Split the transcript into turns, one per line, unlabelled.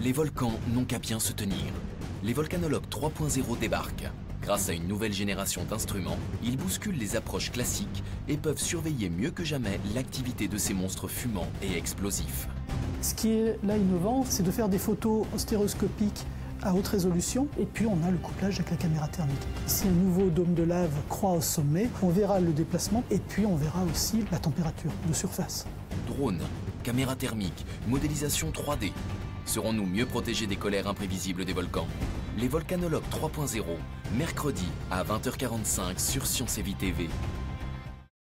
Les volcans n'ont qu'à bien se tenir. Les volcanologues 3.0 débarquent. Grâce à une nouvelle génération d'instruments, ils bousculent les approches classiques et peuvent surveiller mieux que jamais l'activité de ces monstres fumants et explosifs.
Ce qui est là innovant, c'est de faire des photos stéréoscopiques à haute résolution et puis on a le couplage avec la caméra thermique. Si un nouveau dôme de lave croît au sommet, on verra le déplacement et puis on verra aussi la température de surface.
Drone, caméra thermique, modélisation 3D. Serons-nous mieux protégés des colères imprévisibles des volcans? Les Volcanologues 3.0, mercredi à 20h45 sur Science et TV.